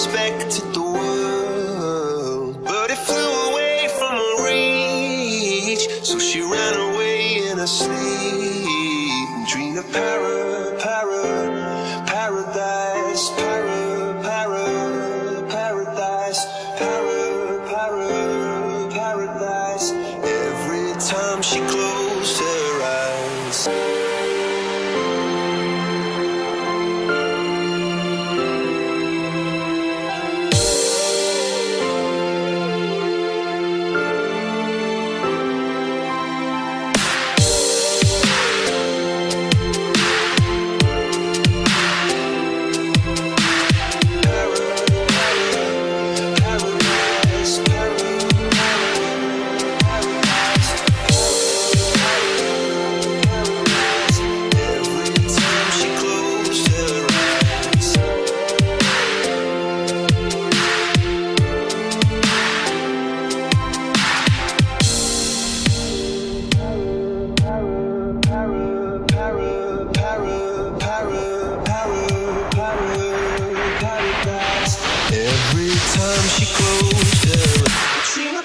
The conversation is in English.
respected the world, but it flew away from her reach. So she ran away in her sleep, Dream of para, para, paradise, paradise. she closed her Katrina